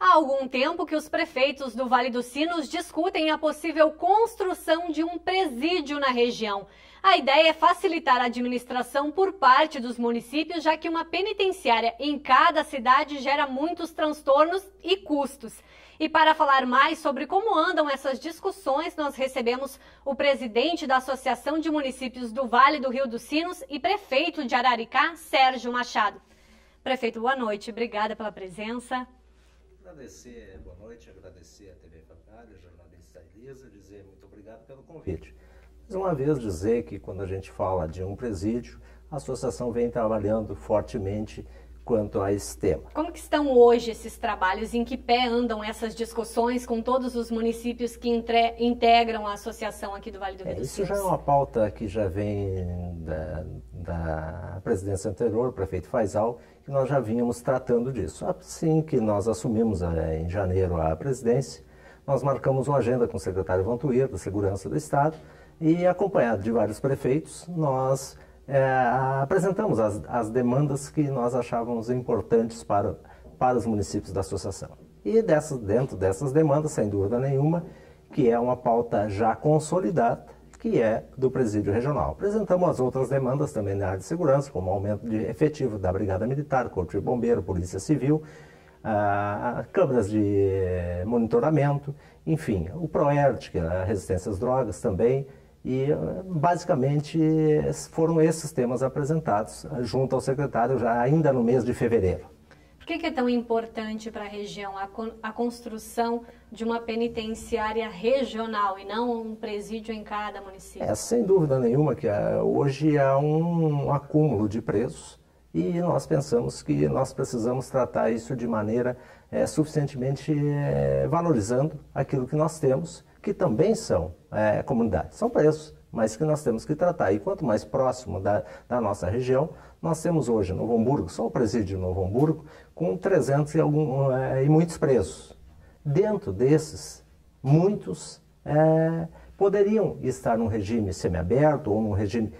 Há algum tempo que os prefeitos do Vale dos Sinos discutem a possível construção de um presídio na região. A ideia é facilitar a administração por parte dos municípios, já que uma penitenciária em cada cidade gera muitos transtornos e custos. E para falar mais sobre como andam essas discussões, nós recebemos o presidente da Associação de Municípios do Vale do Rio dos Sinos e prefeito de Araricá, Sérgio Machado. Prefeito, boa noite. Obrigada pela presença. Agradecer, boa noite, agradecer a TV Família, a jornalista Elisa, dizer muito obrigado pelo convite. Mais uma vez dizer que quando a gente fala de um presídio, a associação vem trabalhando fortemente quanto a esse tema. Como que estão hoje esses trabalhos? Em que pé andam essas discussões com todos os municípios que entre, integram a associação aqui do Vale do Rio é, Isso já é uma pauta que já vem da, da presidência anterior, o prefeito Faisal, que nós já vínhamos tratando disso. Assim que nós assumimos é, em janeiro a presidência, nós marcamos uma agenda com o secretário Vantuir, da Segurança do Estado, e acompanhado de vários prefeitos, nós é, apresentamos as, as, demandas que nós achávamos importantes para, para os municípios da associação. E dessas, dentro dessas demandas, sem dúvida nenhuma, que é uma pauta já consolidada, que é do presídio regional. Apresentamos as outras demandas também na área de segurança, como aumento de efetivo da Brigada Militar, Corpo de Bombeiro, Polícia Civil, ah, câmeras de monitoramento, enfim, o PROERT, que é a resistência às drogas também, e basicamente foram esses temas apresentados junto ao secretário já ainda no mês de fevereiro. Por que, é tão importante para a região a, construção de uma penitenciária regional e não um presídio em cada município? É, sem dúvida nenhuma que ah, hoje há um acúmulo de presos e nós pensamos que nós precisamos tratar isso de maneira é, suficientemente é, valorizando aquilo que nós temos que também são é, comunidades, são presos, mas que nós temos que tratar. E quanto mais próximo da, da nossa região, nós temos hoje Novo Hamburgo, só o presídio de Novo Hamburgo, com 300 e, algum, é, e muitos presos. Dentro desses, muitos é, poderiam estar num regime semiaberto ou num regime.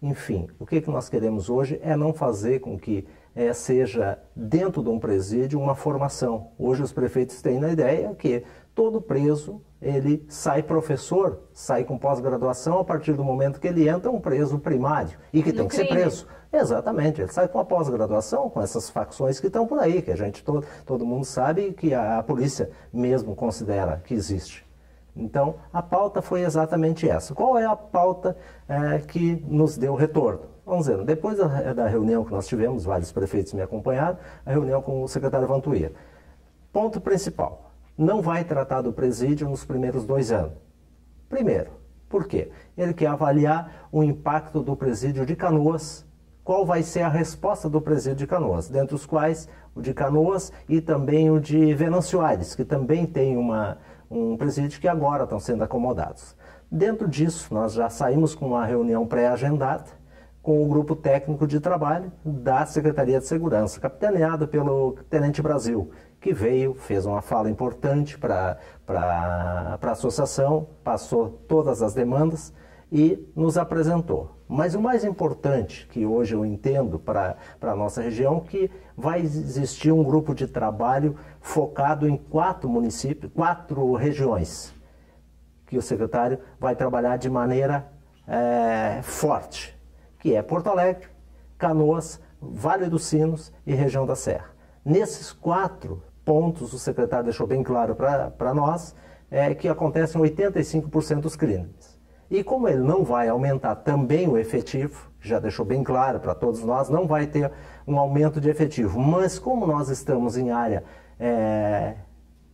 Enfim, o que, que nós queremos hoje é não fazer com que é, seja dentro de um presídio uma formação. Hoje os prefeitos têm na ideia que todo preso ele sai professor, sai com pós-graduação a partir do momento que ele entra um preso primário e que no tem que crime. ser preso. Exatamente, ele sai com a pós-graduação, com essas facções que estão por aí, que a gente todo, todo mundo sabe que a, a polícia mesmo considera que existe. Então, a pauta foi exatamente essa. Qual é a pauta é, que nos deu retorno? Vamos dizer, depois da, da, reunião que nós tivemos, vários prefeitos me acompanharam, a reunião com o secretário Vantuir. Ponto principal não vai tratar do presídio nos primeiros dois anos. Primeiro, por quê? Ele quer avaliar o impacto do presídio de Canoas, qual vai ser a resposta do presídio de Canoas, dentre os quais o de Canoas e também o de Venâncio Aires, que também tem uma, um presídio que agora estão sendo acomodados. Dentro disso, nós já saímos com uma reunião pré-agendada com o grupo técnico de trabalho da Secretaria de Segurança, capitaneado pelo Tenente Brasil, que veio, fez uma fala importante para a associação, passou todas as demandas e nos apresentou. Mas o mais importante que hoje eu entendo para a nossa região que vai existir um grupo de trabalho focado em quatro municípios, quatro regiões, que o secretário vai trabalhar de maneira é, forte, que é Porto Alegre, Canoas, Vale dos Sinos e região da Serra. Nesses quatro pontos o secretário deixou bem claro para nós, é que acontecem 85% dos crimes. E como ele não vai aumentar também o efetivo, já deixou bem claro para todos nós, não vai ter um aumento de efetivo. Mas como nós estamos em área, é,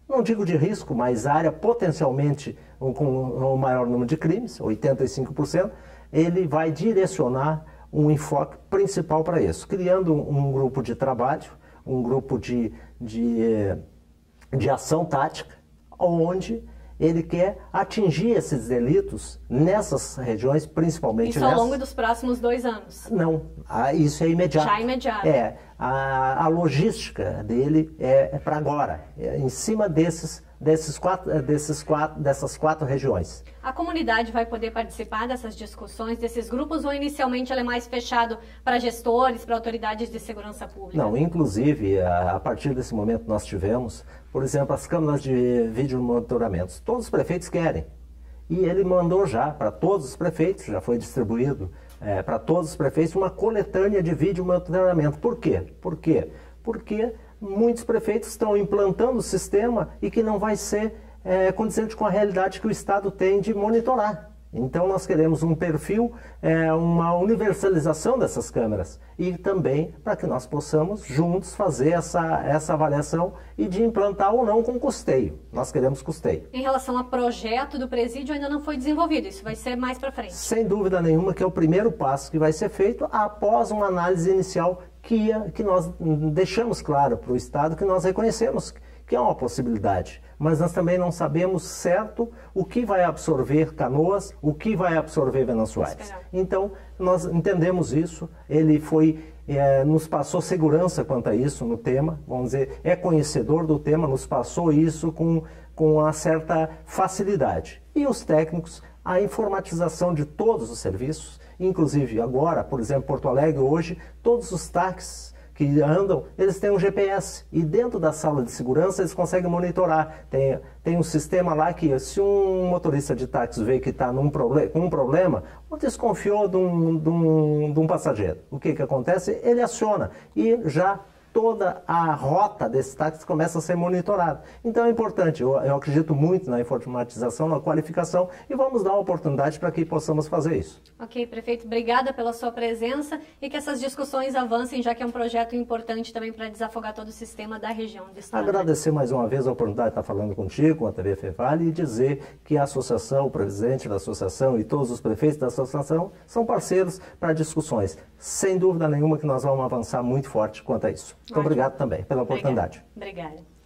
não digo de risco, mas área potencialmente com um maior número de crimes, 85%, ele vai direcionar um enfoque principal para isso, criando um grupo de trabalho, um grupo de de, de ação tática, onde ele quer atingir esses delitos nessas regiões, principalmente Isso ao longo dos próximos dois anos? Não, isso é imediato. Já é imediato. É, a, a logística dele é, é para agora, é em cima desses desses quatro, eh, desses quatro, dessas quatro regiões. A comunidade vai poder participar dessas discussões, desses grupos, ou inicialmente ele é mais fechado para gestores, para autoridades de segurança pública? Não, inclusive, a partir desse momento nós tivemos, por exemplo, as câmaras de vídeo monitoramento. Todos os prefeitos querem. E ele mandou já para todos os prefeitos, já foi distribuído é, para todos os prefeitos, uma coletânea de vídeo monitoramento. Por quê? Por quê? Porque muitos prefeitos estão implantando o sistema e que não vai ser é, condizente com a realidade que o Estado tem de monitorar. Então nós queremos um perfil, é, uma universalização dessas câmeras e também para que nós possamos juntos fazer essa, essa avaliação e de implantar ou não com custeio. Nós queremos custeio. Em relação ao projeto do presídio ainda não foi desenvolvido, isso vai ser mais para frente. Sem dúvida nenhuma que é o primeiro passo que vai ser feito após uma análise inicial que, que nós deixamos claro para o Estado que nós reconhecemos que é uma possibilidade, mas nós também não sabemos certo o que vai absorver Canoas, o que vai absorver Aires. Então, nós entendemos isso, ele foi, é, nos passou segurança quanto a isso no tema, vamos dizer, é conhecedor do tema, nos passou isso com, com uma certa facilidade. E os técnicos, a informatização de todos os serviços, inclusive agora, por exemplo, Porto Alegre hoje, todos os táxis que andam, eles têm um GPS e dentro da sala de segurança eles conseguem monitorar. Tem, tem um sistema lá que se um motorista de táxi vê que está com um problema, ou desconfiou de um, de, um, de um passageiro, o que, que acontece? Ele aciona e já toda a rota desse táxi começa a ser monitorada. Então é importante, eu, eu, acredito muito na informatização, na qualificação e vamos dar uma oportunidade para que possamos fazer isso. Ok, prefeito, obrigada pela sua presença e que essas discussões avancem, já que é um projeto importante também para desafogar todo o sistema da região do estado. Agradecer mais uma vez a oportunidade de estar falando contigo, com a TV Fevale, e dizer que a associação, o presidente da associação e todos os prefeitos da associação são parceiros para discussões. Sem dúvida nenhuma que nós vamos avançar muito forte quanto a isso. Muito obrigado também pela oportunidade. Obrigada. Obrigada.